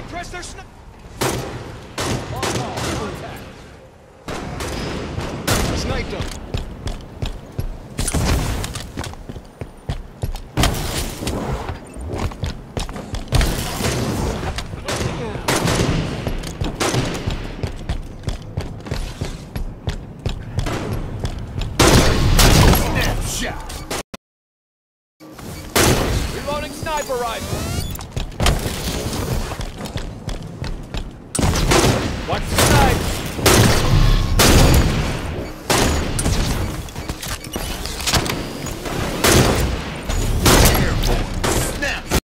Suppress their sniper. Sniped him. Reloading sniper rifle. Watch